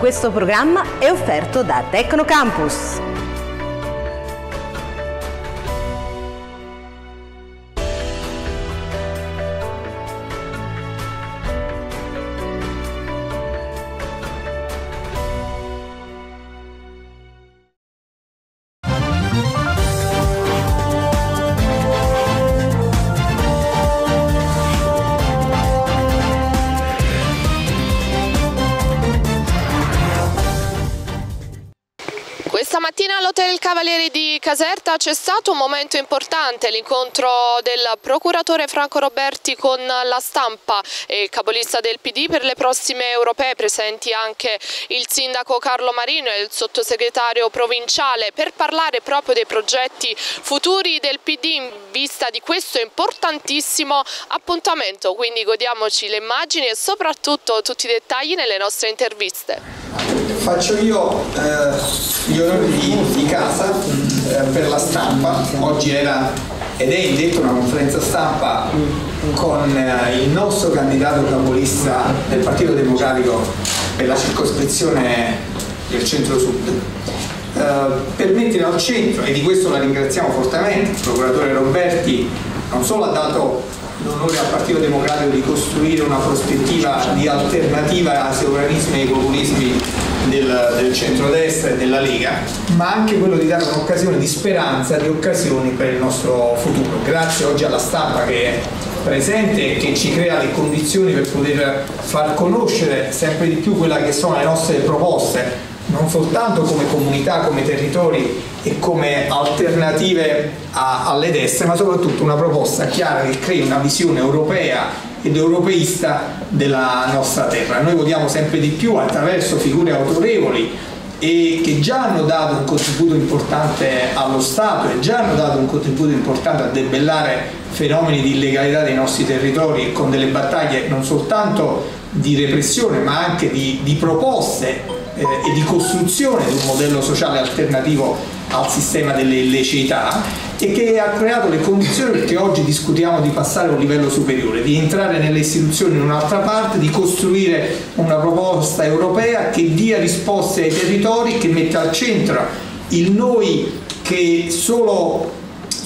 questo programma è offerto da Tecnocampus. Cavalieri di Caserta c'è stato un momento importante, l'incontro del procuratore Franco Roberti con la stampa e il capolista del PD per le prossime europee, presenti anche il sindaco Carlo Marino e il sottosegretario provinciale. Per parlare proprio dei progetti futuri del PD in vista di questo importantissimo appuntamento, quindi godiamoci le immagini e soprattutto tutti i dettagli nelle nostre interviste. Faccio io eh, gli onori di, di casa eh, per la stampa, oggi era ed è indetto una conferenza stampa con eh, il nostro candidato capolista del Partito Democratico per la circoscrizione del centro-sud. Eh, per mettere al centro, e di questo la ringraziamo fortemente, il procuratore Roberti non solo ha dato l'onore al Partito Democratico di costruire una prospettiva di alternativa ai sovranismi e populismi del, del centrodestra e della Lega, ma anche quello di dare un'occasione di speranza, di occasioni per il nostro futuro. Grazie oggi alla stampa che è presente e che ci crea le condizioni per poter far conoscere sempre di più quelle che sono le nostre proposte, non soltanto come comunità, come territori e come alternative a, alle destre, ma soprattutto una proposta chiara che crei una visione europea ed europeista della nostra terra. Noi vogliamo sempre di più attraverso figure autorevoli e che già hanno dato un contributo importante allo Stato e già hanno dato un contributo importante a debellare fenomeni di illegalità dei nostri territori con delle battaglie non soltanto di repressione ma anche di, di proposte eh, e di costruzione di un modello sociale alternativo al sistema delle illiceità e che ha creato le condizioni perché oggi discutiamo di passare a un livello superiore, di entrare nelle istituzioni in un'altra parte, di costruire una proposta europea che dia risposte ai territori, che metta al centro il noi che solo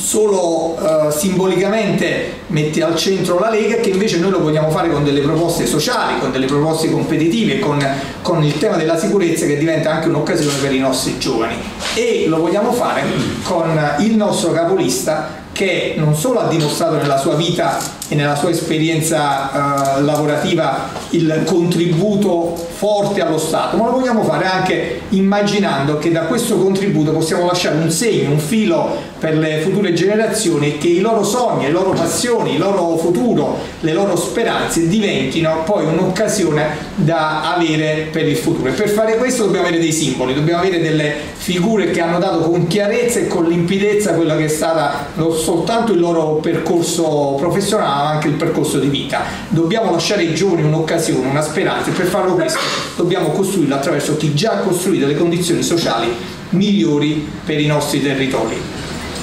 solo uh, simbolicamente mette al centro la Lega che invece noi lo vogliamo fare con delle proposte sociali, con delle proposte competitive, con, con il tema della sicurezza che diventa anche un'occasione per i nostri giovani. E lo vogliamo fare con il nostro capolista che non solo ha dimostrato nella sua vita e nella sua esperienza eh, lavorativa il contributo forte allo Stato, ma lo vogliamo fare anche immaginando che da questo contributo possiamo lasciare un segno, un filo per le future generazioni e che i loro sogni, le loro passioni, il loro futuro, le loro speranze diventino poi un'occasione da avere per il futuro. E per fare questo dobbiamo avere dei simboli, dobbiamo avere delle figure che hanno dato con chiarezza e con limpidezza quello che è stato non soltanto il loro percorso professionale, anche il percorso di vita. Dobbiamo lasciare ai giovani un'occasione, una speranza e per farlo questo dobbiamo costruirlo attraverso chi già ha costruito le condizioni sociali migliori per i nostri territori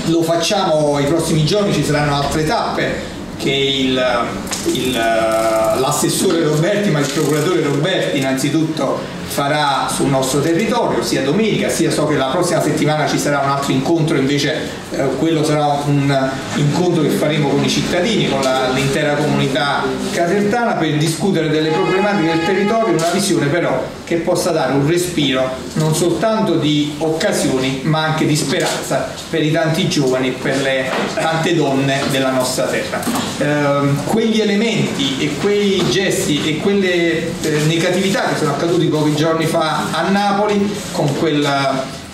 lo facciamo i prossimi giorni, ci saranno altre tappe che l'assessore Roberti ma il procuratore Roberti innanzitutto farà sul nostro territorio, sia domenica, sia so che la prossima settimana ci sarà un altro incontro, invece eh, quello sarà un incontro che faremo con i cittadini, con l'intera comunità casertana per discutere delle problematiche del territorio, una visione però che possa dare un respiro non soltanto di occasioni ma anche di speranza per i tanti giovani, per le tante donne della nostra terra. Eh, quegli elementi e quei gesti e quelle eh, negatività che sono accadute pochi giorni fa a Napoli con quel,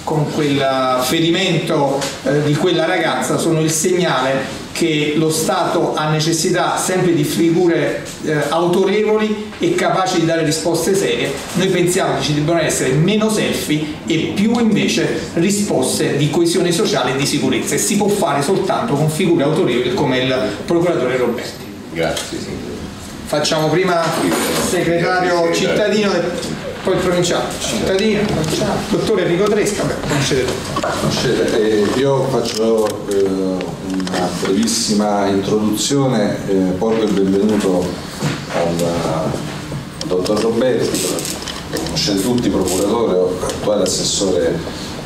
con quel ferimento eh, di quella ragazza sono il segnale che lo Stato ha necessità sempre di figure eh, autorevoli e capaci di dare risposte serie. Noi pensiamo che ci debbano essere meno selfie e più invece risposte di coesione sociale e di sicurezza e si può fare soltanto con figure autorevoli come il procuratore Roberti. Grazie. Facciamo prima il segretario cittadino poi provinciale, cittadino, dottore Enrico Tresca, conoscete tutto. Conoscete, eh, io faccio eh, una brevissima introduzione, eh, porgo il benvenuto al dottor Roberti, conoscete tutti, procuratore, attuale assessore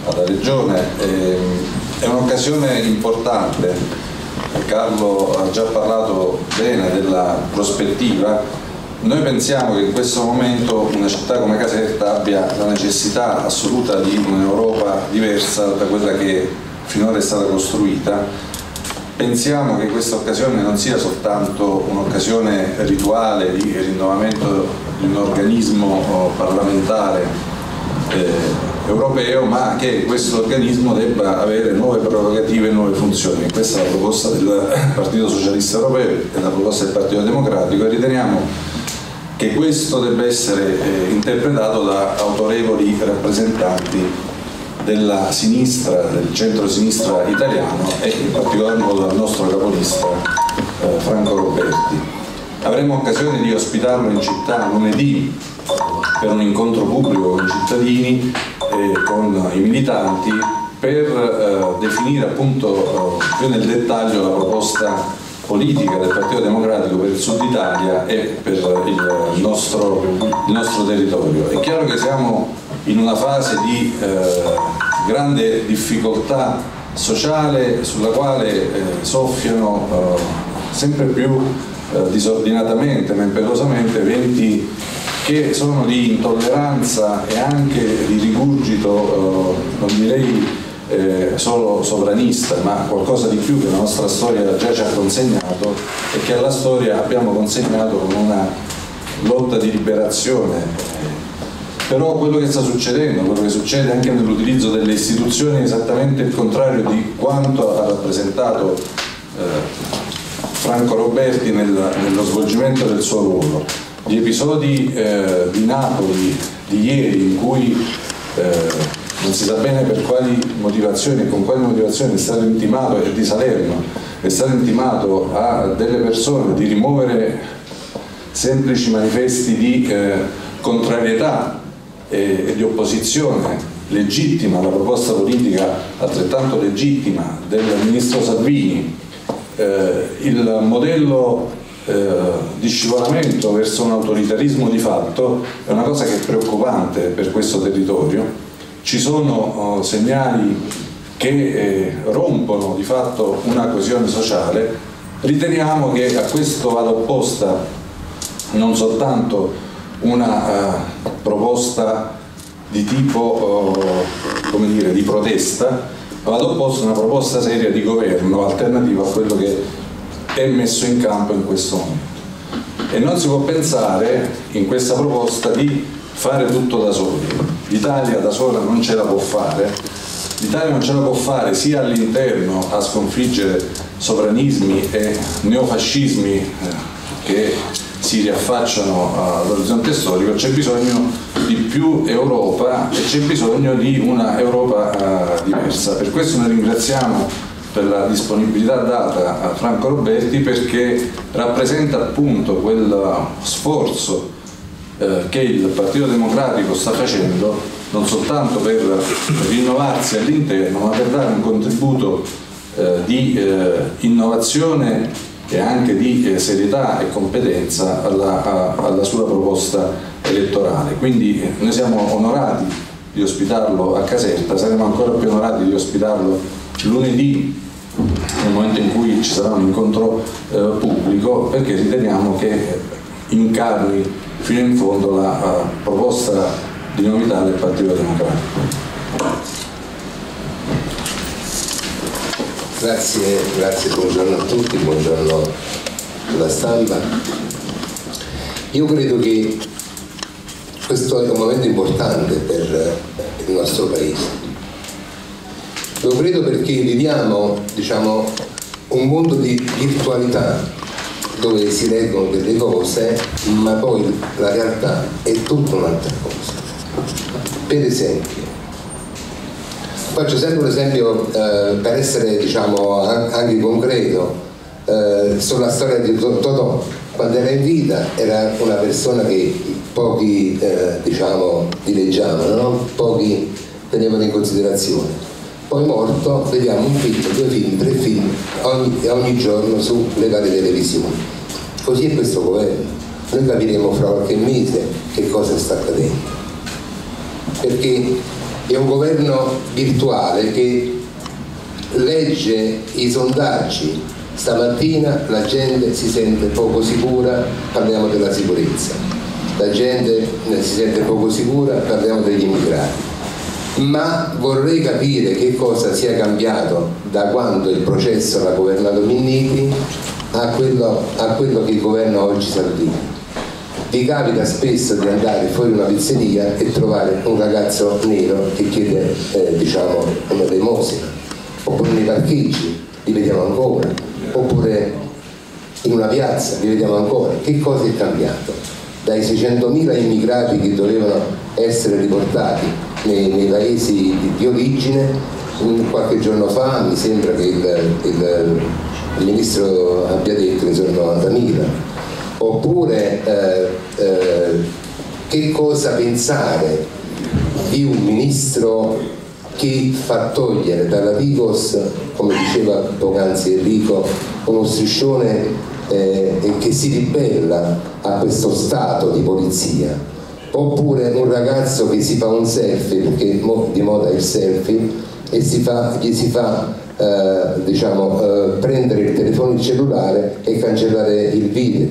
alla Regione. È un'occasione importante, Carlo ha già parlato bene della prospettiva, noi pensiamo che in questo momento una città come Caserta abbia la necessità assoluta di un'Europa diversa da quella che finora è stata costruita. Pensiamo che questa occasione non sia soltanto un'occasione rituale di rinnovamento di un organismo oh, parlamentare eh, europeo, ma che questo organismo debba avere nuove prerogative e nuove funzioni. Questa è la proposta del Partito Socialista Europeo e la proposta del Partito Democratico e riteniamo che questo debba essere eh, interpretato da autorevoli rappresentanti della sinistra, del centro-sinistra italiano e in particolar modo dal nostro capolista eh, Franco Roberti. Avremo occasione di ospitarlo in città lunedì per un incontro pubblico con i cittadini e con i militanti per eh, definire appunto eh, più nel dettaglio la proposta politica del Partito Democratico per il Sud Italia e per il nostro, il nostro territorio. È chiaro che siamo in una fase di eh, grande difficoltà sociale sulla quale eh, soffiano eh, sempre più eh, disordinatamente ma impetuosamente venti che sono di intolleranza e anche di rigurgito, eh, non direi eh, solo sovranista, ma qualcosa di più che la nostra storia già ci ha consegnato e che alla storia abbiamo consegnato con una lotta di liberazione. Però quello che sta succedendo, quello che succede anche nell'utilizzo delle istituzioni è esattamente il contrario di quanto ha rappresentato eh, Franco Roberti nel, nello svolgimento del suo ruolo. Gli episodi eh, di Napoli di ieri in cui eh, non si sa bene per quali motivazioni e con quali motivazioni è stato intimato e di Salerno è stato intimato a delle persone di rimuovere semplici manifesti di eh, contrarietà e, e di opposizione legittima alla proposta politica altrettanto legittima del ministro Salvini eh, il modello eh, di scivolamento verso un autoritarismo di fatto è una cosa che è preoccupante per questo territorio. Ci sono oh, segnali che eh, rompono di fatto una coesione sociale. Riteniamo che a questo vada opposta non soltanto una uh, proposta di tipo uh, come dire, di protesta, vado opposto una proposta seria di governo alternativa a quello che è messo in campo in questo momento. E non si può pensare in questa proposta di fare tutto da soli. L'Italia da sola non ce la può fare, l'Italia non ce la può fare sia all'interno a sconfiggere sovranismi e neofascismi eh, che si riaffacciano all'orizzonte storico, c'è bisogno di più Europa e c'è bisogno di una Europa uh, diversa. Per questo noi ringraziamo per la disponibilità data a Franco Roberti perché rappresenta appunto quel sforzo eh, che il Partito Democratico sta facendo non soltanto per rinnovarsi all'interno ma per dare un contributo eh, di eh, innovazione e anche di eh, serietà e competenza alla, a, alla sua proposta elettorale. Quindi noi siamo onorati di ospitarlo a Caserta, saremo ancora più onorati di ospitarlo lunedì nel momento in cui ci sarà un incontro eh, pubblico perché riteniamo che incarni fino in fondo la uh, proposta di novità del Partito Democratico. Grazie, grazie, buongiorno a tutti, buongiorno alla stampa. Io credo che questo è un momento importante per il nostro paese. Lo credo perché viviamo diciamo, un mondo di virtualità dove si leggono delle cose ma poi la realtà è tutta un'altra cosa. Per esempio, faccio sempre un esempio eh, per essere diciamo, anche concreto eh, sulla storia di Totò. Quando era in vita era una persona che pochi eh, diciamo, dileggiavano, no? pochi tenevano in considerazione. Poi morto vediamo un film, due film, tre film ogni, ogni giorno sulle varie televisioni. Così è questo governo. Noi capiremo fra qualche mese che cosa sta accadendo. perché è un governo virtuale che legge i sondaggi, stamattina la gente si sente poco sicura, parliamo della sicurezza, la gente si sente poco sicura, parliamo degli immigrati ma vorrei capire che cosa sia cambiato da quando il processo l'ha governato Minniti a quello, a quello che governa oggi Salvini. Vi capita spesso di andare fuori una pizzeria e trovare un ragazzo nero che chiede eh, diciamo un'elemosina, oppure nei parcheggi li vediamo ancora, oppure in una piazza li vediamo ancora. Che cosa è cambiato? Dai 600.000 immigrati che dovevano essere riportati nei, nei paesi di, di, origine. Qualche giorno fa mi sembra che il, il, il ministro abbia detto che sono 90.000. Oppure eh, eh, che cosa pensare di un ministro che fa togliere dalla Vigos, come diceva poc'anzi Enrico, uno striscione eh, che si ribella a questo stato di polizia oppure un ragazzo che si fa un selfie perché di moda il selfie e si fa, gli si fa eh, diciamo, eh, prendere il telefono cellulare e cancellare il video.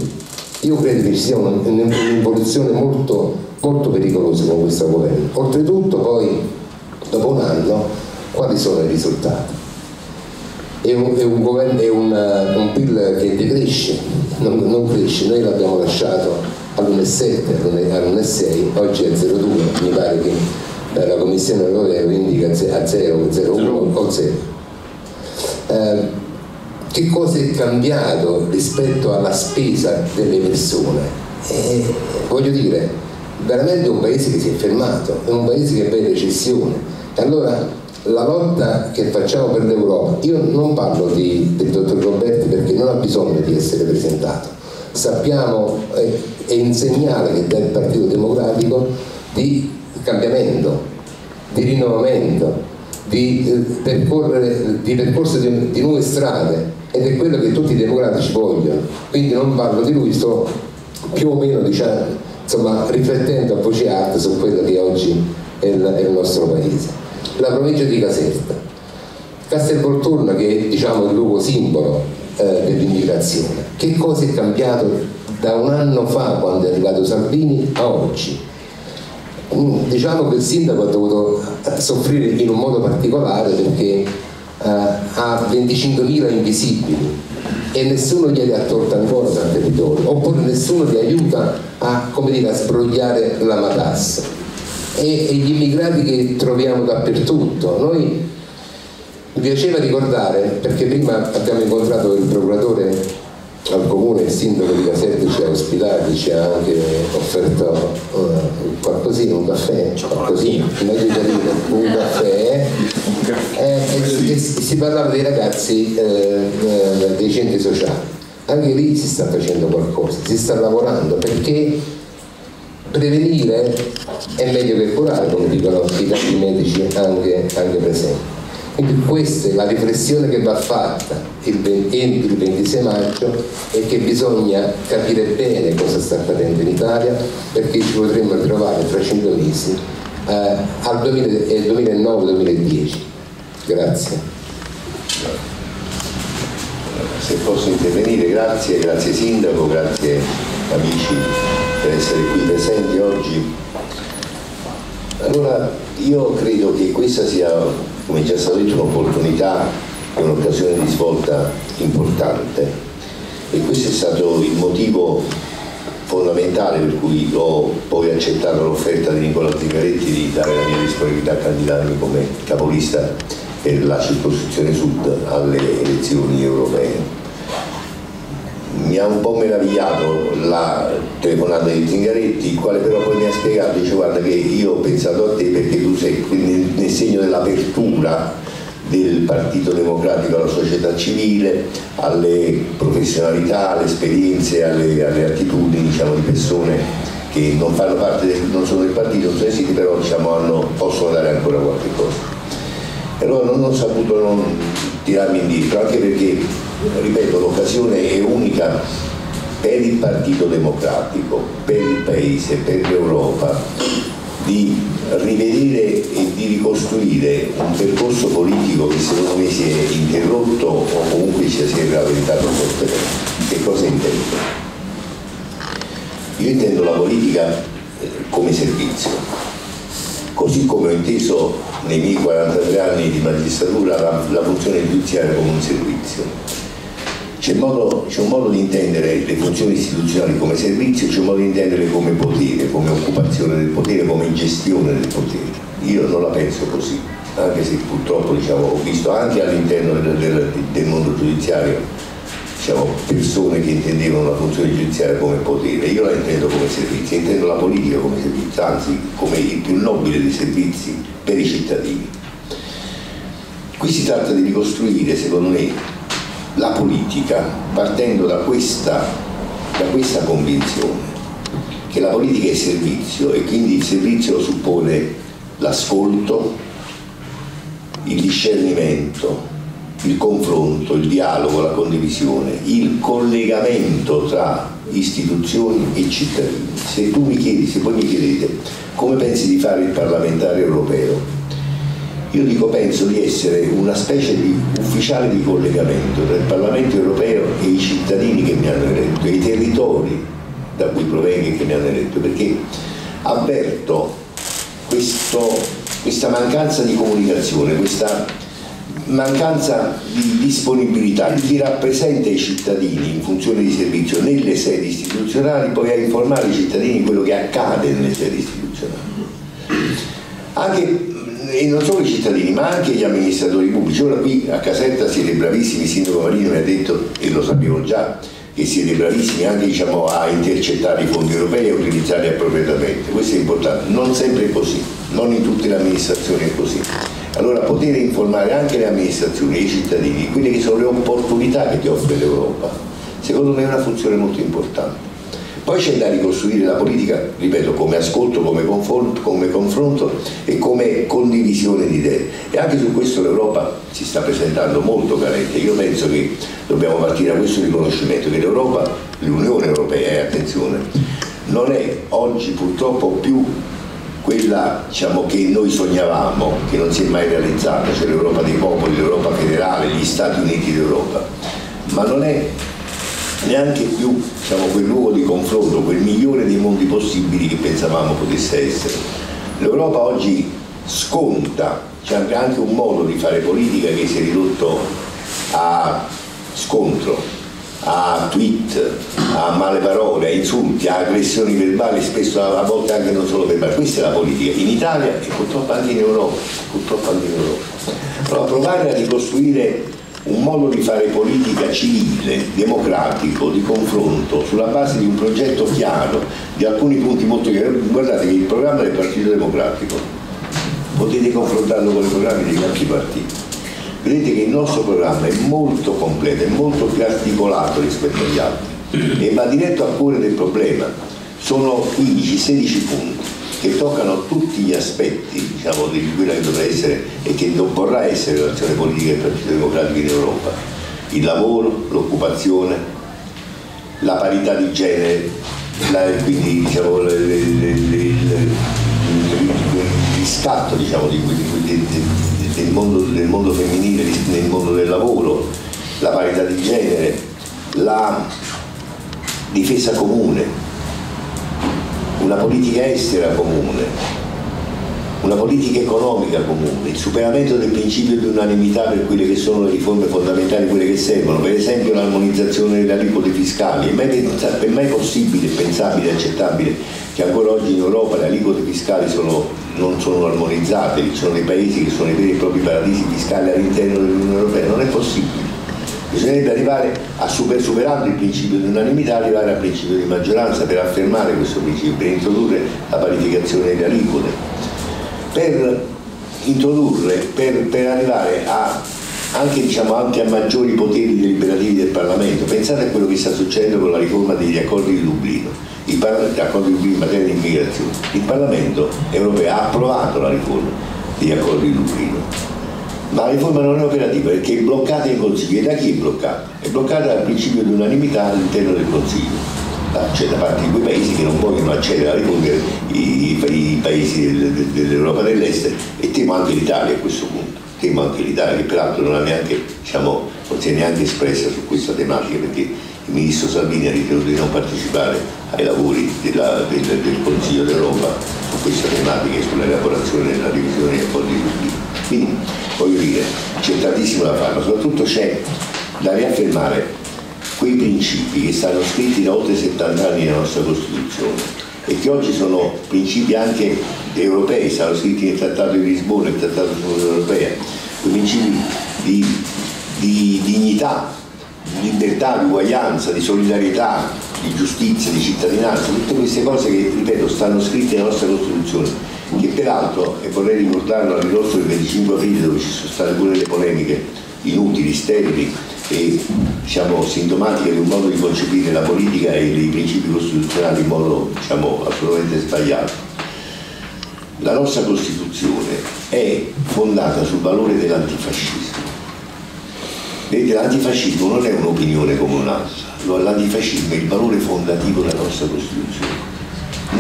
Io credo che sia un'involuzione molto, molto pericolosa con questo governo. Oltretutto poi dopo un anno quali sono i risultati è un, è un, governo, è un, un PIL che decresce non, non cresce, noi l'abbiamo lasciato all'1,7, all'1,6, oggi è 0,2, mi pare che eh, la Commissione europea indica a 0, 0,1 o 0. Eh, che cosa è cambiato rispetto alla spesa delle persone? Eh, voglio dire, veramente è un paese che si è fermato, è un paese che è in recessione. Allora la lotta che facciamo per l'Europa, io non parlo di, del dottor Roberti perché non ha bisogno di essere presentato, sappiamo, eh, è un segnale che dà il Partito Democratico di cambiamento, di rinnovamento, di, eh, percorrere, di percorso di, di, nuove strade ed è quello che tutti i democratici vogliono. Quindi non parlo di lui, sto più o meno diciamo, insomma, riflettendo a voce alta su quello che oggi è il, è il nostro paese. La provincia di Caserta, Castelvolturno che è diciamo, il luogo simbolo eh, dell'immigrazione. Che cosa è cambiato da un anno fa quando è arrivato Salvini a oggi. Mm, diciamo che il sindaco ha dovuto eh, soffrire in un modo particolare perché uh, ha 25.000 invisibili e nessuno glieli tolto ancora dal territorio, oppure nessuno li aiuta a, dire, a sbrogliare la matassa. E, e, gli immigrati che troviamo dappertutto. Noi mi piaceva ricordare, perché prima abbiamo incontrato il procuratore al comune il sindaco di Caserta ci ha ospitati, ci ha anche offerto uh, qualcosina, un caffè, qualcosina, di dire un caffè, eh, e, e, si parlava dei ragazzi eh, eh, dei centri sociali. Anche lì si sta facendo qualcosa, si sta lavorando perché prevenire è meglio che curare, come dicono i tanti medici anche, anche presenti. Quindi questa è la riflessione che va fatta il 20, il 26 maggio e che bisogna capire bene cosa sta accadendo in Italia perché ci potremmo trovare tra 5 mesi eh, al 2009-2010. Grazie. Se posso intervenire, grazie, grazie Sindaco, grazie amici per essere qui presenti oggi. Allora, io credo che questa sia come già stato detto, un'opportunità e un'occasione di svolta importante e questo è stato il motivo fondamentale per cui ho poi accettato l'offerta di Nicola Zingaretti di dare la mia disponibilità a candidarmi come capolista per la circoscrizione sud alle elezioni europee. Mi ha un po' meravigliato la telefonata di Zingaretti, il quale però poi mi ha spiegato, dice guarda che io ho pensato a te perché tu sei nel, nel segno dell'apertura del Partito Democratico alla società civile, alle professionalità, alle esperienze, alle, alle attitudini diciamo, di persone che non fanno parte del, non sono del partito, sono esiti, però diciamo, hanno, possono dare ancora qualche cosa. E allora non ho saputo non tirarmi indietro, anche perché, ripeto, l'occasione è unica per il Partito Democratico, per il Paese, per l'Europa, di rivedere e di ricostruire un percorso politico che secondo me si è interrotto o comunque si è rallentato fortemente. Che cosa intendo? Io intendo la politica eh, come servizio, così come ho inteso nei miei 43 anni di magistratura la, la funzione giudiziaria come un servizio c'è, un modo di intendere le funzioni istituzionali come servizio, c'è un modo di intendere come potere, come occupazione del potere, come gestione del potere. Io non la penso così, anche se purtroppo diciamo, ho visto anche all'interno del, del, del mondo giudiziario diciamo, persone che intendevano la funzione giudiziaria come potere, io la intendo come servizio, intendo la politica come servizio, anzi come il più nobile dei servizi per i cittadini. Qui si tratta di ricostruire, secondo me, la politica partendo da questa, da questa convinzione che la politica è servizio e quindi il servizio suppone l'ascolto, il discernimento, il confronto, il dialogo, la condivisione, il collegamento tra istituzioni e cittadini. Se tu mi chiedi, se voi mi chiedete come pensi di fare il parlamentare europeo, io dico, penso di essere una specie di ufficiale di collegamento tra il Parlamento europeo e i cittadini che mi hanno eletto, e i territori da cui provengo e che mi hanno eletto, perché avverto questo, questa mancanza di comunicazione, questa mancanza di disponibilità di chi rappresenta i cittadini in funzione di servizio nelle sedi istituzionali, poi a informare i cittadini di quello che accade nelle sedi istituzionali. Anche e non solo i cittadini ma anche gli amministratori pubblici. Ora qui a Caserta siete bravissimi, il sindaco Marino mi ha detto, e lo sapevo già, che siete bravissimi anche diciamo, a intercettare i fondi europei e utilizzarli appropriatamente. Questo è importante, non sempre è così, non in tutte le amministrazioni è così. Allora poter informare anche le amministrazioni e i cittadini quelle che sono le opportunità che ti offre l'Europa, secondo me è una funzione molto importante. Poi c'è da ricostruire la politica, ripeto, come ascolto, come confronto, come confronto e come condivisione di idee. E anche su questo l'Europa si sta presentando molto carente. Io penso che dobbiamo partire da questo riconoscimento, che l'Europa, l'Unione Europea, eh, attenzione, non è oggi purtroppo più quella diciamo, che noi sognavamo, che non si è mai realizzata, cioè l'Europa dei popoli, l'Europa federale, gli Stati Uniti d'Europa, ma non è neanche più diciamo, quel luogo di confronto, quel migliore dei mondi possibili che pensavamo potesse essere. L'Europa oggi sconta, c'è anche un modo di fare politica che si è ridotto a scontro, a tweet, a male parole, a insulti, a aggressioni verbali, spesso a volte anche non solo verbali. Questa è la politica in Italia e purtroppo anche in Europa. Purtroppo anche in Europa. Allora provare a ricostruire un modo di fare politica civile, democratico, di confronto, sulla base di un progetto chiaro, di alcuni punti molto chiari. Guardate che il programma del Partito Democratico, potete confrontarlo con i programmi degli altri partiti. Vedete che il nostro programma è molto completo, è molto più articolato rispetto agli altri e va diretto al cuore del problema. Sono 15-16 punti che toccano tutti gli aspetti diciamo, di quella che dovrà essere e che vorrà essere l'azione politica del Partito Democratico in Europa. Il lavoro, l'occupazione, la parità di genere, la, quindi diciamo, le, le, le, il riscatto diciamo, di, di, di, del, mondo, del mondo femminile nel mondo del lavoro, la parità di genere, la difesa comune, una politica estera comune, una politica economica comune, il superamento del principio di unanimità per quelle che sono le riforme fondamentali, quelle che servono, per esempio l'armonizzazione delle aliquote fiscali. È mai, è mai possibile, pensabile, accettabile che ancora oggi in Europa le aliquote fiscali sono, non sono armonizzate, ci sono dei paesi che sono i veri e propri paradisi fiscali all'interno dell'Unione Europea, non è possibile bisognerebbe arrivare a super, superando il principio di unanimità, arrivare al principio di maggioranza per affermare questo principio, per introdurre la parificazione delle aliquote, per introdurre, per, per arrivare a, anche, diciamo, anche, a maggiori poteri deliberativi del Parlamento. Pensate a quello che sta succedendo con la riforma degli accordi di Dublino, accordi di Dublino in materia di immigrazione. Il Parlamento europeo ha approvato la riforma degli accordi di Dublino ma la riforma non è operativa perché è bloccata in Consiglio. E da chi è bloccata? È bloccata dal principio di unanimità all'interno del Consiglio. cioè da parte di quei paesi che non vogliono accedere alle riforme i, i, paesi del, dell'Europa dell'Est e temo anche l'Italia a questo punto, temo anche l'Italia che peraltro non, neanche, diciamo, non si è neanche espressa su questa tematica perché il ministro Salvini ha ritenuto di non partecipare ai lavori della, del, del, Consiglio d'Europa su questa tematica e sull'elaborazione della revisione del fondi pubblici. Quindi voglio dire, c'è tantissimo da fare, ma soprattutto c'è da riaffermare quei principi che stanno scritti da oltre 70 anni nella nostra Costituzione e che oggi sono principi anche europei, stanno scritti nel Trattato di Lisbona, nel Trattato sull'Unione Europea, quei principi di, di dignità, di libertà, di uguaglianza, di solidarietà, di giustizia, di cittadinanza, tutte queste cose che, ripeto, stanno scritte nella nostra Costituzione, che peraltro, e vorrei ricordarlo a ridosso del 25 aprile dove ci sono state pure le polemiche inutili, sterili, e diciamo, sintomatiche di un modo di concepire la politica e i principi costituzionali in modo diciamo, assolutamente sbagliato. La nostra Costituzione è fondata sul valore dell'antifascismo. Vedete, l'antifascismo non è un'opinione come un'altra, l'antifascismo è il valore fondativo della nostra Costituzione.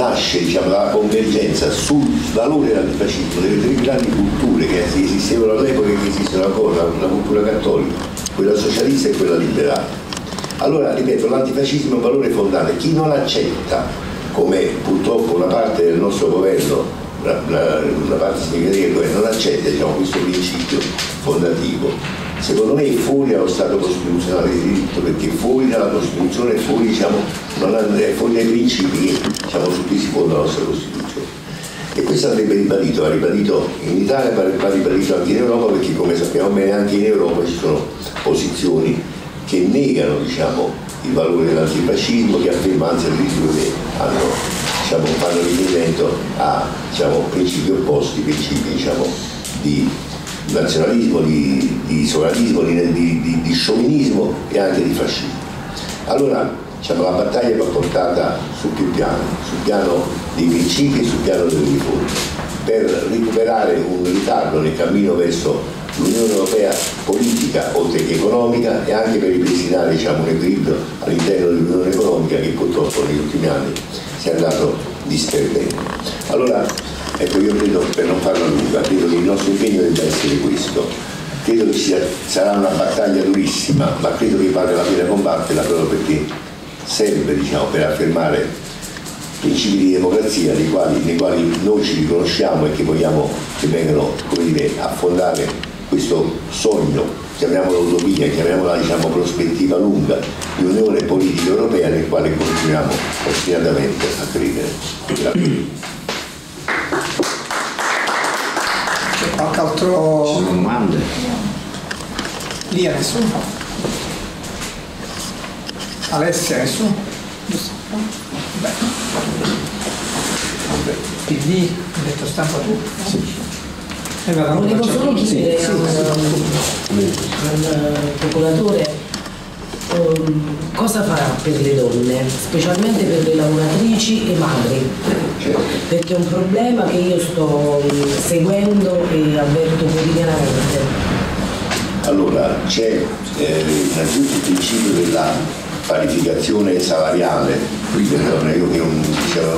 Nasce diciamo, dalla convergenza sul valore dell'antifascismo delle tre grandi culture che esistevano all'epoca e che esistono ancora, la cultura cattolica, quella socialista e quella liberale. Allora, ripeto, l'antifascismo è un valore fondante. Chi non accetta, come purtroppo una parte del nostro governo, una, una parte significativa del governo, non accetta diciamo, questo principio fondativo, secondo me fuori dallo Stato costituzionale di diritto, perché fuori dalla Costituzione, fuori, diciamo, è fuori dai principi diciamo, su cui si fonda la nostra Costituzione. E questo andrebbe ribadito, va ribadito in Italia, va ribadito anche in Europa, perché come sappiamo bene anche in Europa ci sono posizioni che negano diciamo, il valore dell'antifascismo, che affermano anzi addirittura che hanno, diciamo, fanno riferimento a diciamo, principi opposti, principi diciamo, di nazionalismo, di, di sovranismo, di, di, di sciovinismo e anche di fascismo. Allora diciamo, la battaglia va portata su più piani, sul piano dei principi e sul piano delle riforme, per recuperare un ritardo nel cammino verso l'Unione Europea politica oltre che economica e anche per ripristinare diciamo, un equilibrio all'interno dell'Unione Economica che purtroppo negli ultimi anni si è andato disperdendo. Allora, ecco, io credo, per non farla lunga, credo che il nostro impegno debba essere questo. Credo che sia, sarà una battaglia durissima, ma credo che vale la pena combatterla proprio perché serve diciamo, per affermare principi di democrazia nei quali, nei quali, noi ci riconosciamo e che vogliamo che vengano dire, a fondare questo sogno, chiamiamola utopia, chiamiamola diciamo, prospettiva lunga di unione politica europea nel quale continuiamo ostinatamente a credere. Grazie. C'è qualche altro... Ci sono domande? Lì a nessuno? Alessia nessuno? Beh. PD, detto stampa tu? Sì. Volevo solo chiedere sì, sì, al procuratore um, cosa farà per le donne, specialmente per le lavoratrici e madri, perché è un problema che io sto seguendo e avverto quotidianamente. Allora, c'è eh, innanzitutto il principio della parificazione salariale, quindi è un,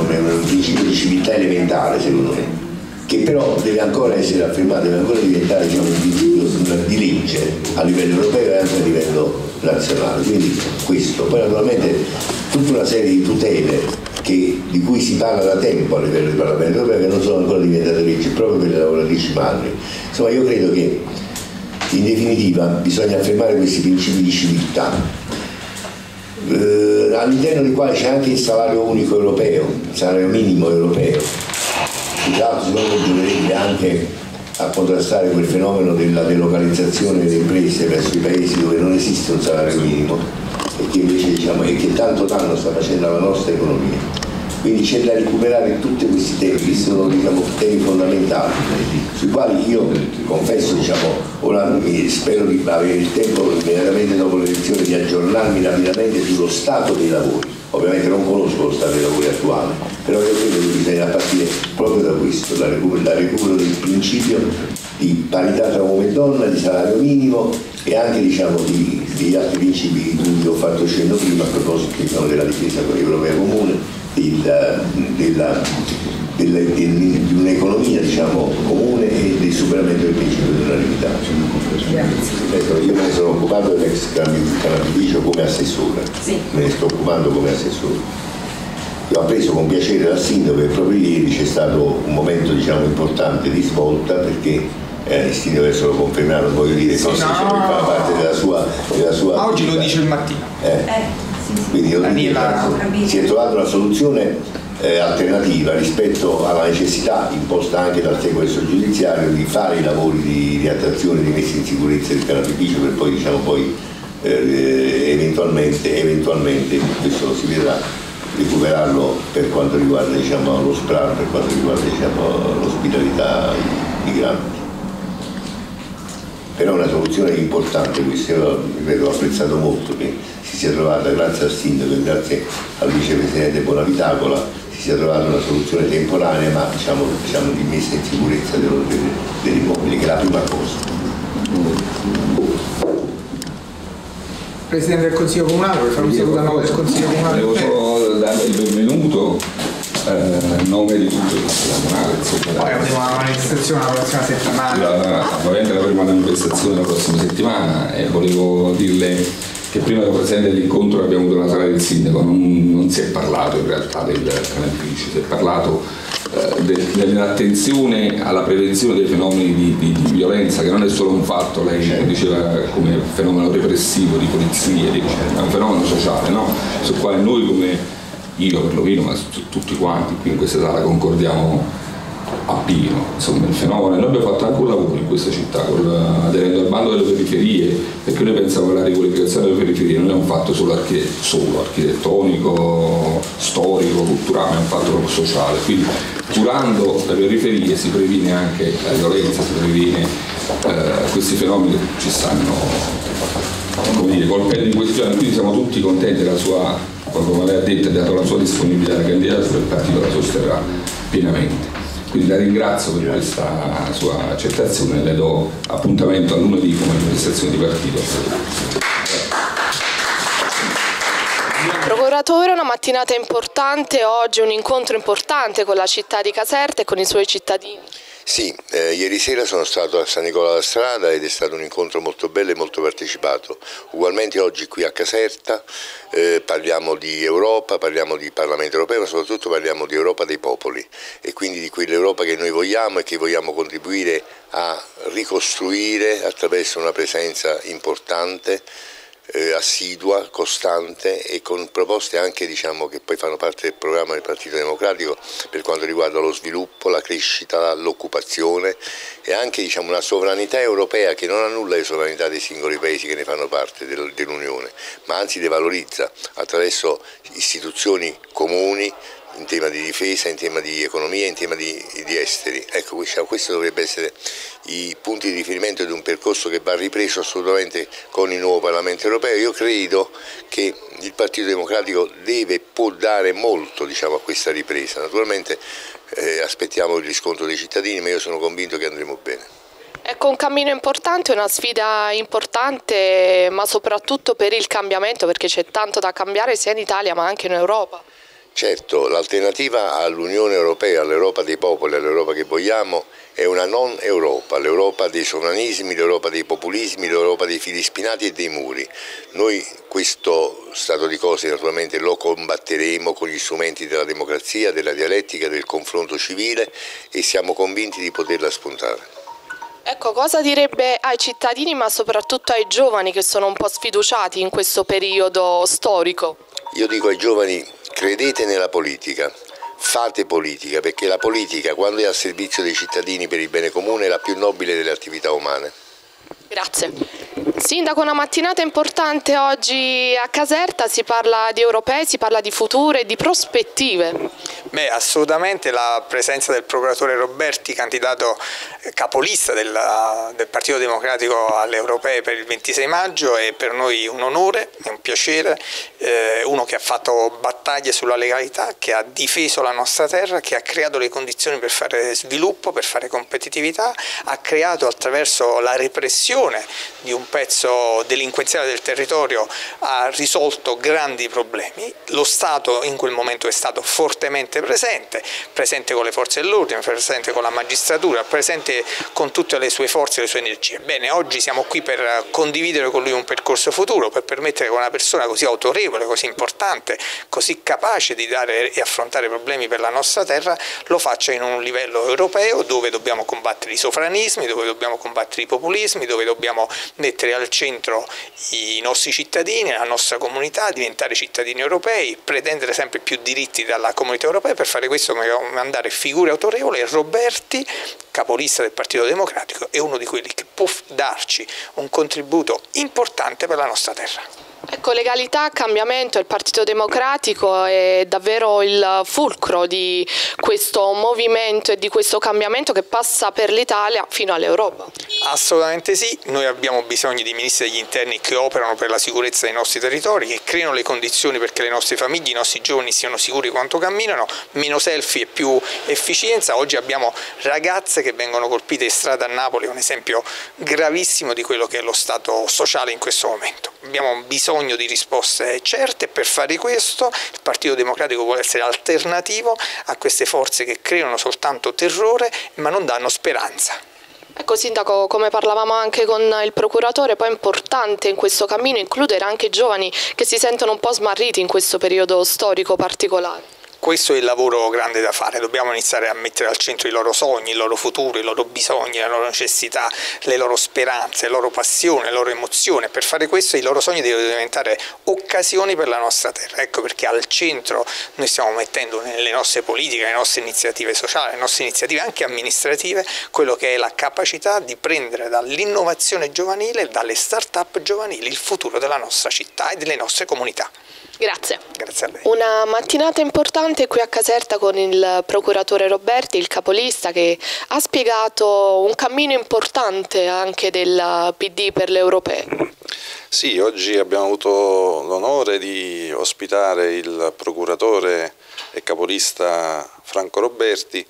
è un principio di civiltà elementare secondo me che però deve ancora essere affermato, deve ancora diventare diciamo, un principio di legge a livello europeo e anche a livello nazionale. Quindi questo. Poi naturalmente tutta una serie di tutele che, di cui si parla da tempo a livello di Parlamento europeo che non sono ancora diventate leggi proprio per le lavoratrici madri. Insomma io credo che in definitiva bisogna affermare questi principi di civiltà eh, all'interno di quale c'è anche il salario unico europeo, il salario minimo europeo che altro secondo me gioverebbe anche a contrastare quel fenomeno della delocalizzazione delle imprese verso i paesi dove non esiste un salario minimo e che invece diciamo, che tanto danno sta facendo alla nostra economia. Quindi c'è da recuperare tutti questi temi, che sono diciamo, temi fondamentali, sui quali io confesso, diciamo, ora spero di avere il tempo immediatamente dopo le elezioni di aggiornarmi rapidamente sullo stato dei lavori Ovviamente non conosco lo stato dei lavori attuale, però io che bisogna partire proprio da questo, da recupero, da recupero del principio di parità tra uomo e donna, di salario minimo e anche diciamo, di, di altri principi di cui ho fatto cenno prima a proposito diciamo, della difesa europea comune, della, della, della, di un'economia diciamo, comune e del superamento del principio dell'unanimità. Ecco, io me ne sono occupato dell'ex canabificio come assessore, sì. me ne sto occupando come assessore. Io ho preso con piacere dal sindaco e proprio ieri c'è stato un momento diciamo, importante di svolta perché eh, il sindaco adesso lo confermerà, non voglio dire sì, cose no. diciamo, che fanno parte della sua, della sua Ma oggi lo dice il mattino. Eh. Eh, sì, sì. Quindi io dico, si è trovata una soluzione eh, alternativa rispetto alla necessità imposta anche dal sequestro giudiziario di fare i lavori di riattrazione, di messa in sicurezza del canapificio per poi diciamo poi eh, eventualmente, eventualmente questo si vedrà recuperarlo per quanto riguarda diciamo, lo SPRAR, per quanto riguarda diciamo, l'ospitalità migranti però è una soluzione importante questa, io apprezzato molto che si sia trovata grazie al sindaco e grazie al vicepresidente Bonavitacola si sia trovata una soluzione temporanea ma diciamo, diciamo di messa in sicurezza dell'immobile che è la prima cosa. Presidente del Consiglio Comunale, per fare un saluto a nome del Consiglio Comunale. Devo solo dare il benvenuto eh, nome di tutto il comunale. Poi avremo una manifestazione la prossima settimana. ovviamente avremo una manifestazione la prossima settimana e volevo dirle che prima ero presente all'incontro abbiamo avuto la sala del sindaco, non, non, si è parlato in realtà del canapificio, si è parlato dell'attenzione alla prevenzione dei fenomeni di, di, di, violenza, che non è solo un fatto, lei diceva come fenomeno repressivo di polizia, è un fenomeno sociale no? sul quale noi come io per lo meno, ma tutti quanti qui in questa sala concordiamo a pieno, insomma il fenomeno, noi abbiamo fatto anche un lavoro in questa città con, aderendo al bando delle periferie, perché noi pensiamo alla riqualificazione delle periferie non è un fatto solo, archite- solo architettonico, storico, culturale, è un fatto proprio sociale, quindi curando le periferie si previene anche la violenza, si previene eh, questi fenomeni che ci stanno come dire, colpendo in questi giorni, quindi siamo tutti contenti della sua come lei ha detto, ha dato la sua disponibilità alla candidatura, il partito la sosterrà pienamente. Quindi la ringrazio per questa sua accettazione e le do appuntamento a lunedì come amministrazione di partito. Procuratore, una mattinata importante, oggi un incontro importante con la città di Caserta e con i suoi cittadini. Sì, eh, ieri sera sono stato a San Nicola da Strada ed è stato un incontro molto bello e molto partecipato. Ugualmente oggi qui a Caserta eh, parliamo di Europa, parliamo di Parlamento europeo, ma soprattutto parliamo di Europa dei popoli e quindi di quell'Europa che noi vogliamo e che vogliamo contribuire a ricostruire attraverso una presenza importante eh, assidua, costante e con proposte anche diciamo, che poi fanno parte del programma del Partito Democratico per quanto riguarda lo sviluppo, la crescita, l'occupazione e anche diciamo, una sovranità europea che non annulla le sovranità dei singoli paesi che ne fanno parte dell'Unione, ma anzi le valorizza attraverso istituzioni comuni in tema di difesa, in tema di economia, in tema di, di esteri. Ecco, questo dovrebbe essere i punti di riferimento di un percorso che va ripreso assolutamente con il nuovo Parlamento europeo. Io credo che il Partito Democratico deve e può dare molto diciamo, a questa ripresa. Naturalmente eh, aspettiamo il riscontro dei cittadini, ma io sono convinto che andremo bene. Ecco un cammino importante, una sfida importante, ma soprattutto per il cambiamento, perché c'è tanto da cambiare sia in Italia ma anche in Europa. Certo, l'alternativa all'Unione Europea, all'Europa dei popoli, all'Europa che vogliamo è una non Europa, l'Europa dei sovranismi, l'Europa dei populismi, l'Europa dei fili spinati e dei muri. Noi questo stato di cose naturalmente lo combatteremo con gli strumenti della democrazia, della dialettica, del confronto civile e siamo convinti di poterla spuntare. Ecco, cosa direbbe ai cittadini ma soprattutto ai giovani che sono un po' sfiduciati in questo periodo storico? Io dico ai giovani credete nella politica, fate politica, perché la politica quando è al servizio dei cittadini per il bene comune è la più nobile delle attività umane. Grazie. Sindaco, una mattinata importante oggi a Caserta, si parla di europei, si parla di futuro e di prospettive. Beh, assolutamente la presenza del procuratore Roberti, candidato capolista del, del Partito Democratico alle europee per il 26 maggio è per noi un onore, è un piacere, eh, uno che ha fatto battaglie sulla legalità, che ha difeso la nostra terra, che ha creato le condizioni per fare sviluppo, per fare competitività, ha creato attraverso la repressione di un pezzo delinquenziale del territorio, ha risolto grandi problemi, lo Stato in quel momento è stato fortemente presente, presente con le forze dell'ordine, presente con la magistratura, presente con tutte le sue forze e le sue energie. Bene, oggi siamo qui per condividere con lui un percorso futuro, per permettere che una persona così autorevole, così importante, così capace di dare e affrontare problemi per la nostra terra, lo faccia in un livello europeo dove dobbiamo combattere i sovranismi, dove dobbiamo combattere i populismi, dove dobbiamo mettere al centro i nostri cittadini, la nostra comunità, diventare cittadini europei, pretendere sempre più diritti dalla comunità europea, per fare questo dobbiamo mandare figure autorevoli Roberti, capolista del Partito Democratico, è uno di quelli che può darci un contributo importante per la nostra terra. Ecco, legalità, cambiamento, il Partito Democratico è davvero il fulcro di questo movimento e di questo cambiamento che passa per l'Italia fino all'Europa. Assolutamente sì, noi abbiamo bisogno di ministri degli interni che operano per la sicurezza dei nostri territori, che creano le condizioni perché le nostre famiglie, i nostri giovani siano sicuri quanto camminano, meno selfie e più efficienza. Oggi abbiamo ragazze che vengono colpite in strada a Napoli, un esempio gravissimo di quello che è lo stato sociale in questo momento. Abbiamo bisogno bisogno di risposte certe per fare questo il Partito Democratico vuole essere alternativo a queste forze che creano soltanto terrore ma non danno speranza. Ecco Sindaco, come parlavamo anche con il procuratore, poi è importante in questo cammino includere anche i giovani che si sentono un po' smarriti in questo periodo storico particolare questo è il lavoro grande da fare, dobbiamo iniziare a mettere al centro i loro sogni, il loro futuro, i loro bisogni, le loro necessità, le loro speranze, le loro passioni, le loro emozioni. Per fare questo i loro sogni devono diventare occasioni per la nostra terra. Ecco perché al centro noi stiamo mettendo nelle nostre politiche, nelle nostre iniziative sociali, nelle nostre iniziative anche amministrative, quello che è la capacità di prendere dall'innovazione giovanile, dalle start-up giovanili, il futuro della nostra città e delle nostre comunità. Grazie. Grazie a lei. Una mattinata importante qui a Caserta con il procuratore Roberti, il capolista, che ha spiegato un cammino importante anche del PD per le europee. Sì, oggi abbiamo avuto l'onore di ospitare il procuratore e capolista Franco Roberti.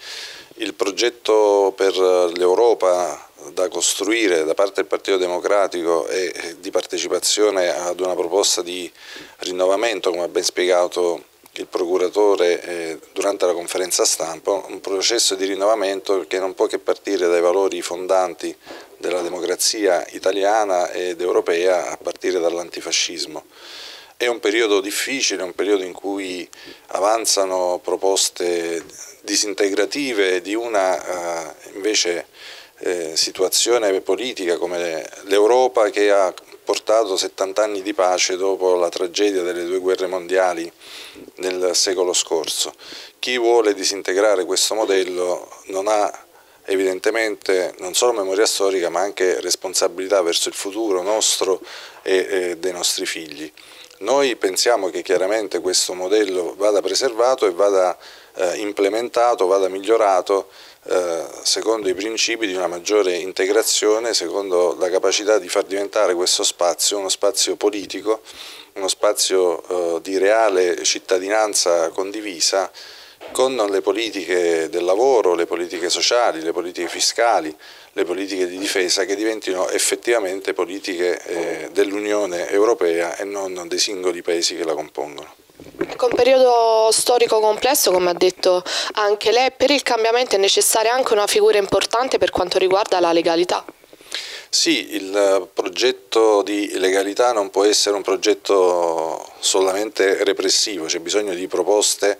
Il progetto per l'Europa da costruire da parte del Partito Democratico e di partecipazione ad una proposta di rinnovamento, come ha ben spiegato il procuratore eh, durante la conferenza stampa, un processo di rinnovamento che non può che partire dai valori fondanti della democrazia italiana ed europea a partire dall'antifascismo. È un periodo difficile, un periodo in cui avanzano proposte disintegrative di una eh, invece eh, situazione politica come l'Europa che ha portato 70 anni di pace dopo la tragedia delle due guerre mondiali del secolo scorso. Chi vuole disintegrare questo modello non ha evidentemente non solo memoria storica ma anche responsabilità verso il futuro nostro e, e dei nostri figli. Noi pensiamo che chiaramente questo modello vada preservato e vada eh, implementato, vada migliorato secondo i principi di una maggiore integrazione, secondo la capacità di far diventare questo spazio uno spazio politico, uno spazio eh, di reale cittadinanza condivisa con le politiche del lavoro, le politiche sociali, le politiche fiscali, le politiche di difesa che diventino effettivamente politiche eh, dell'Unione Europea e non dei singoli paesi che la compongono. Ecco, un periodo storico complesso, come ha detto anche lei, per il cambiamento è necessaria anche una figura importante per quanto riguarda la legalità. Sì, il progetto di legalità non può essere un progetto solamente repressivo, c'è bisogno di proposte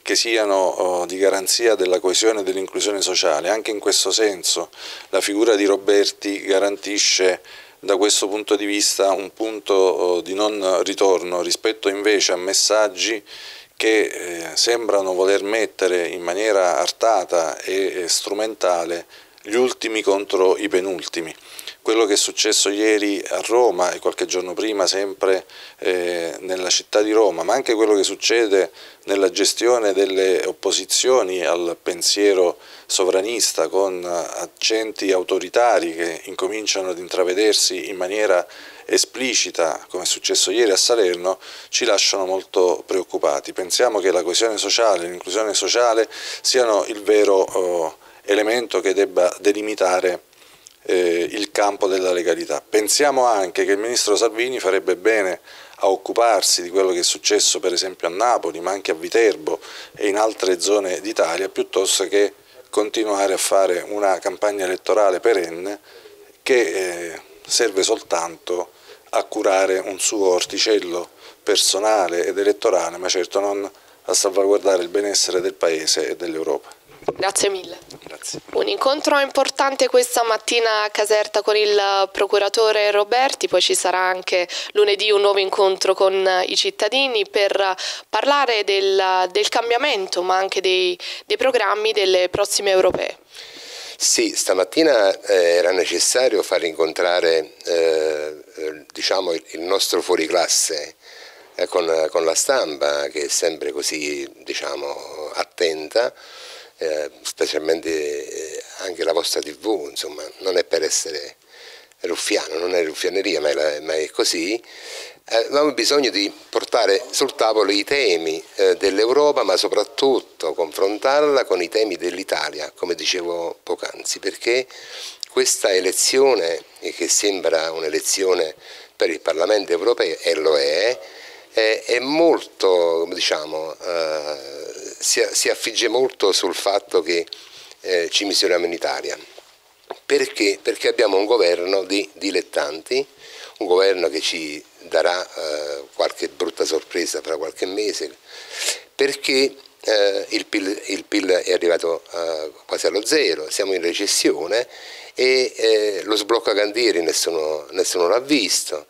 che siano oh, di garanzia della coesione e dell'inclusione sociale. Anche in questo senso la figura di Roberti garantisce da questo punto di vista un punto oh, di non ritorno rispetto invece a messaggi che eh, sembrano voler mettere in maniera artata e strumentale gli ultimi contro i penultimi. Quello che è successo ieri a Roma e qualche giorno prima sempre eh, nella città di Roma, ma anche quello che succede nella gestione delle opposizioni al pensiero sovranista con accenti autoritari che incominciano ad intravedersi in maniera esplicita, come è successo ieri a Salerno, ci lasciano molto preoccupati. Pensiamo che la coesione sociale e l'inclusione sociale siano il vero oh, elemento che debba delimitare eh, il campo della legalità. Pensiamo anche che il Ministro Salvini farebbe bene a occuparsi di quello che è successo per esempio a Napoli, ma anche a Viterbo e in altre zone d'Italia, piuttosto che continuare a fare una campagna elettorale perenne che eh, serve soltanto a curare un suo orticello personale ed elettorale, ma certo non a salvaguardare il benessere del Paese e dell'Europa. Grazie mille. Grazie. Un incontro importante questa mattina a Caserta con il procuratore Roberti, poi ci sarà anche lunedì un nuovo incontro con i cittadini per parlare del, del cambiamento ma anche dei, dei programmi delle prossime europee. Sì, stamattina eh, era necessario far incontrare eh, diciamo, il nostro fuoriclasse eh, con, con, la stampa che è sempre così diciamo, attenta eh, specialmente eh, anche la vostra tv, insomma, non è per essere ruffiano, non è ruffianeria, ma è, ma è così, eh, abbiamo bisogno di portare sul tavolo i temi eh, dell'Europa, ma soprattutto confrontarla con i temi dell'Italia, come dicevo poc'anzi, perché questa elezione, che sembra un'elezione per il Parlamento europeo, e lo è, è molto, diciamo, eh, si, si affigge molto sul fatto che eh, ci misuriamo in Italia. Perché? Perché abbiamo un governo di dilettanti, un governo che ci darà eh, qualche brutta sorpresa fra qualche mese, perché eh, il, PIL, il, PIL, è arrivato eh, quasi allo zero, siamo in recessione e eh, lo sblocca cantieri nessuno, nessuno l'ha visto,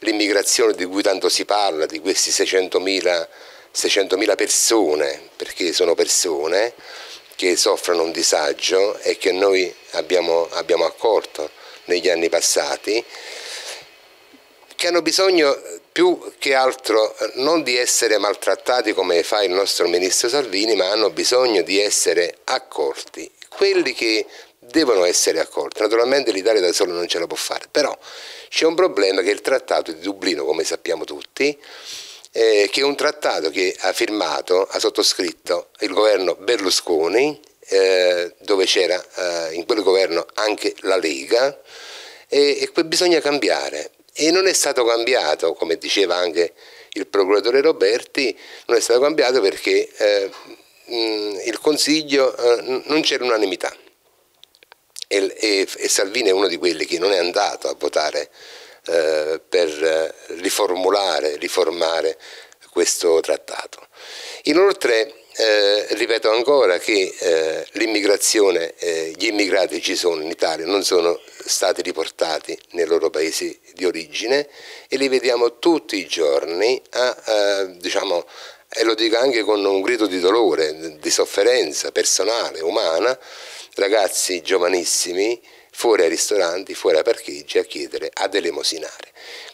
l'immigrazione di cui tanto si parla, di questi 600.000 600.000 persone, perché sono persone che soffrono un disagio e che noi abbiamo, abbiamo accolto negli anni passati, che hanno bisogno più che altro non di essere maltrattati come fa il nostro ministro Salvini, ma hanno bisogno di essere accolti. Quelli che devono essere accolti. Naturalmente l'Italia da solo non ce la può fare, però c'è un problema che il Trattato di Dublino, come sappiamo tutti, eh, che è un trattato che ha firmato, ha sottoscritto il governo Berlusconi, eh, dove c'era eh, in quel governo anche la Lega, e, e bisogna cambiare. E non è stato cambiato, come diceva anche il procuratore Roberti, non è stato cambiato perché eh, mh, il Consiglio eh, non c'è l'unanimità. E, e, e Salvini è uno di quelli che non è andato a votare eh, per eh, riformulare, riformare questo trattato. Inoltre eh, ripeto ancora che eh, l'immigrazione, eh, gli immigrati ci sono in Italia, non sono stati riportati nei loro paesi di origine e li vediamo tutti i giorni, a, a, diciamo, e lo dico anche con un grido di dolore, di sofferenza personale, umana, ragazzi giovanissimi fuori ai ristoranti, fuori ai parcheggi a chiedere, ad elemosinare.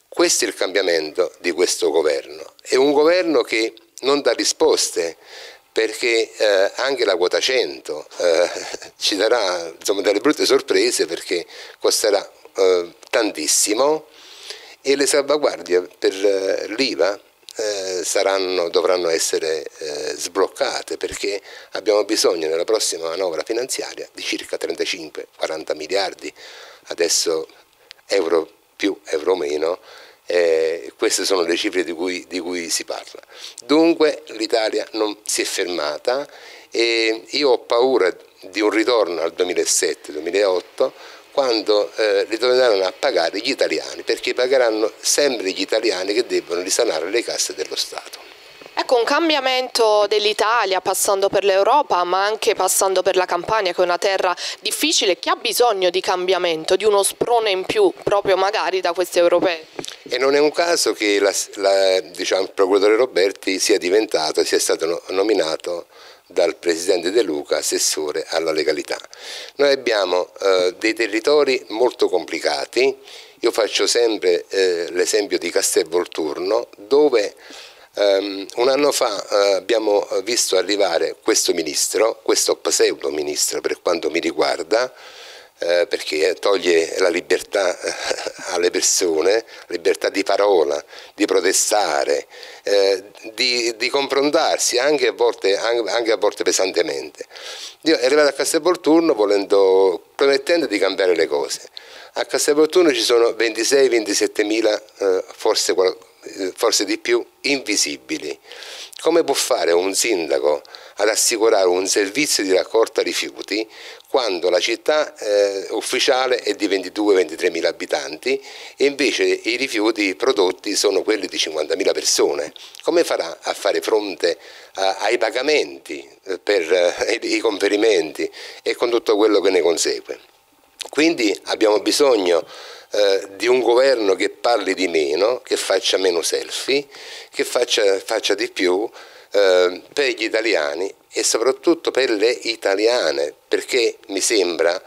Questo è il cambiamento di questo governo. È un governo che non dà risposte perché eh, anche la quota 100 eh, ci darà insomma, delle brutte sorprese perché costerà eh, tantissimo e le salvaguardie per eh, l'IVA eh, saranno, dovranno essere eh, sbloccate perché abbiamo bisogno nella prossima manovra finanziaria di circa 35-40 miliardi, adesso euro più, euro meno, eh, queste sono le cifre di cui, di cui si parla. Dunque l'Italia non si è fermata e io ho paura di un ritorno al 2007-2008 quando eh, ritorneranno a pagare gli italiani, perché pagheranno sempre gli italiani che debbono risanare le casse dello Stato. Ecco, un cambiamento dell'Italia passando per l'Europa, ma anche passando per la Campania, che è una terra difficile, che ha bisogno di cambiamento, di uno sprone in più, proprio magari da queste europee. E non è un caso che la, la, diciamo, il procuratore Roberti sia diventato, sia stato nominato dal Presidente De Luca, assessore alla legalità. Noi abbiamo eh, dei territori molto complicati, io faccio sempre eh, l'esempio di Castelvolturno dove Um, un anno fa uh, abbiamo visto arrivare questo ministro, questo pseudo ministro per quanto mi riguarda, uh, perché toglie la libertà uh, alle persone, libertà di parola, di protestare, di, di, confrontarsi anche a, volte, anche, a volte pesantemente. Io è arrivato a Castelvolturno promettendo di cambiare le cose. A Castelvolturno ci sono 26-27 mila, forse qualcosa eh, forse di più, invisibili. Come può fare un sindaco ad assicurare un servizio di raccolta rifiuti quando la città eh, ufficiale è di 22-23 mila abitanti e invece i rifiuti prodotti sono quelli di 50 mila persone? Come farà a fare fronte a, ai pagamenti eh, per eh, i conferimenti e con tutto quello che ne consegue? Quindi abbiamo bisogno eh, di un governo che parli di meno, che faccia meno selfie, che faccia, faccia di più eh, per gli italiani e soprattutto per le italiane, perché mi sembra,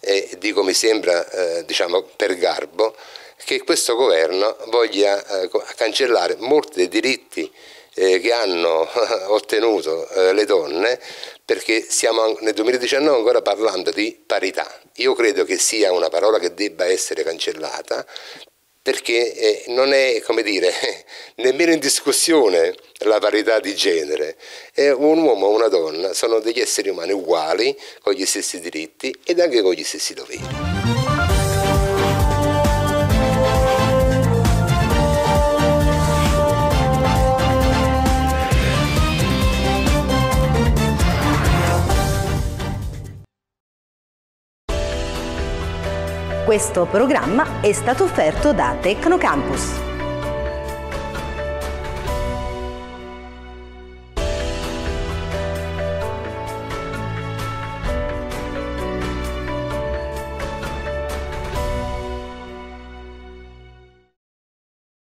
e dico mi sembra eh, diciamo per garbo, che questo governo voglia eh, cancellare molti dei diritti eh, che hanno ottenuto eh, le donne perché siamo nel 2019 ancora parlando di parità. Io credo che sia una parola che debba essere cancellata perché eh, non è, come dire, nemmeno in discussione la parità di genere. Un uomo o una donna sono degli esseri umani uguali, con gli stessi diritti ed anche con gli stessi doveri. Questo programma è stato offerto da Tecnocampus.